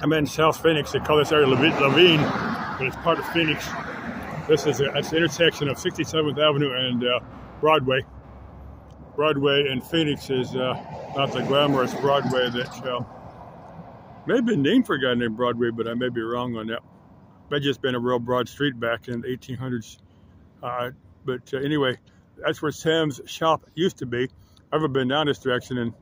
I'm in South Phoenix. They call this area Laveen, but it's part of Phoenix. This is a, it's the intersection of 67th Avenue and uh, Broadway. Broadway in Phoenix is uh, not the glamorous Broadway that uh, may have been named for a guy named Broadway, but I may be wrong on that. May just been a real broad street back in the 1800s. Uh, but uh, anyway, that's where Sam's shop used to be. I haven't been down this direction in a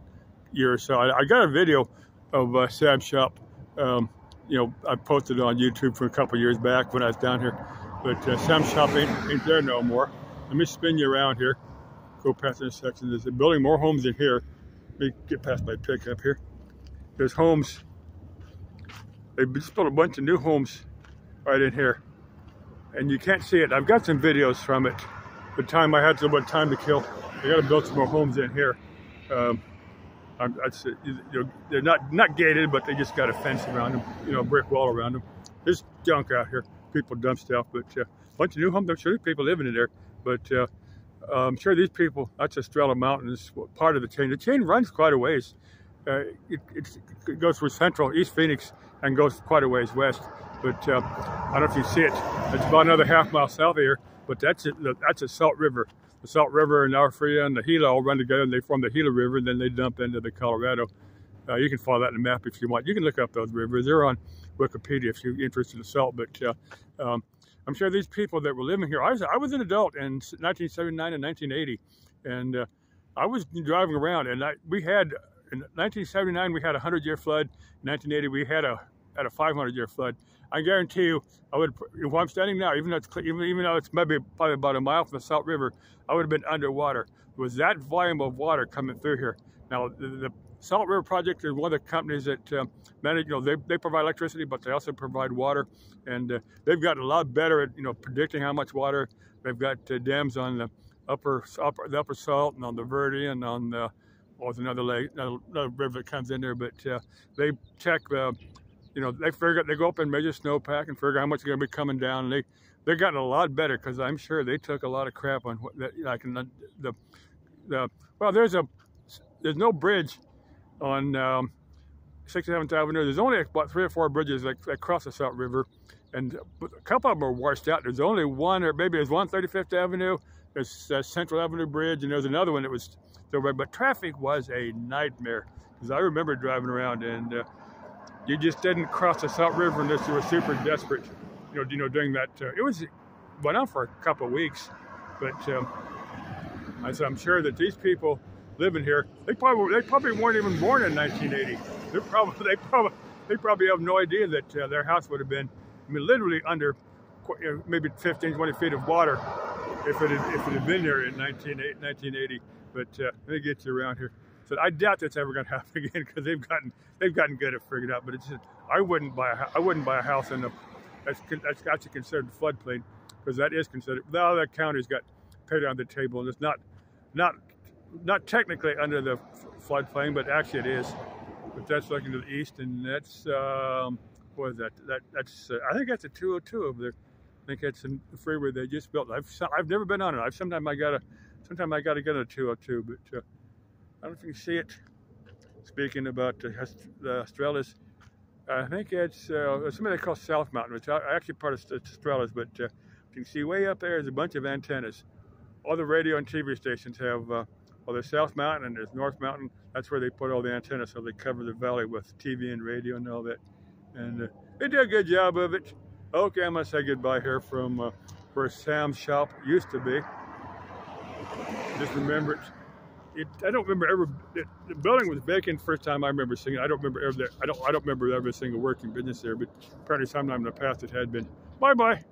year or so. I, I got a video of uh, Sam's shop. Um, you know, I posted on YouTube for a couple years back when I was down here. But uh, Sam's shop ain't, ain't there no more. Let me spin you around here. Go past this section. There's building more homes in here. Let me get past my pickup here. There's homes. They just built a bunch of new homes right in here. And you can't see it. I've got some videos from it. The time I had so much time to kill. I got to build some more homes in here. Um, I'm, you know, they're not not gated, but they just got a fence around them, you know, a brick wall around them. There's junk out here. People dump stuff, but uh, a bunch of new homes. I'm sure there's people living in there, but uh, I'm sure these people. That's Estrella Mountains, part of the chain. The chain runs quite a ways. Uh, it, it, goes through central East Phoenix and goes quite a ways west. But uh, I don't know if you see it. It's about another half mile south of here. But that's it. That's a Salt River the Salt River and our and the Gila all run together and they form the Gila River and then they dump into the Colorado. Uh, you can follow that in the map if you want. You can look up those rivers. They're on Wikipedia if you're interested in salt. But uh, um, I'm sure these people that were living here, I was, I was an adult in 1979 and 1980. And uh, I was driving around and I, we had, in 1979, we had a 100 year flood. In 1980, we had a, had a 500 year flood. I guarantee you, I would, if I'm standing now, even though it's, even, even though it's maybe probably about a mile from the Salt River, I would have been underwater. It was that volume of water coming through here. Now, the, the Salt River Project is one of the companies that uh, manage, you know, they, they provide electricity, but they also provide water. And uh, they've gotten a lot better at, you know, predicting how much water. They've got uh, dams on the upper, upper, the upper Salt and on the Verde and on the, well, there's another lake, another, another river that comes in there, but uh, they check the you know, they figure they go up and measure snowpack and figure how much is going to be coming down. And they they're gotten a lot better because I'm sure they took a lot of crap on what that like the, the the well there's a there's no bridge on um, 67th Avenue. There's only about three or four bridges that, that cross the Salt River, and a couple of them are washed out. There's only one, or maybe there's one 35th Avenue. There's Central Avenue Bridge, and there's another one that was. But traffic was a nightmare because I remember driving around and. Uh, you just didn't cross the Salt River unless you were super desperate. You know, you know, doing that. Uh, it was went on for a couple of weeks, but um, I said I'm sure that these people living here, they probably they probably weren't even born in 1980. They probably they probably they probably have no idea that uh, their house would have been, I mean, literally under maybe 15, 20 feet of water if it had, if it had been there in 1980. But uh, let me get you around here. So I doubt that's ever going to happen again because they've gotten they've gotten good at figuring it out. But it's just I wouldn't buy a I wouldn't buy a house in the that's that's actually considered floodplain because that is considered. Now that county's got paid on the table and it's not not not technically under the floodplain, but actually it is. But that's looking to the east, and that's um, what is that? That that's uh, I think that's a 202 over there. I think that's the freeway they just built. I've I've never been on it. I've sometimes I gotta sometimes I gotta get on a 202, but. Uh, I don't know if you can see it. Speaking about the, the I think it's uh, something they call South Mountain, which is actually part of Estrellas, but uh, you can see way up there is a bunch of antennas. All the radio and TV stations have, uh, well, there's South Mountain and there's North Mountain. That's where they put all the antennas, so they cover the valley with TV and radio and all that. And uh, they do a good job of it. Okay, I'm gonna say goodbye here from uh, where Sam's shop used to be. Just remember it it, I don't remember ever. It, the building was vacant first time I remember seeing it. I don't remember ever. I don't. I don't remember ever seeing a working business there. But apparently, sometime in the past, it had been. Bye bye.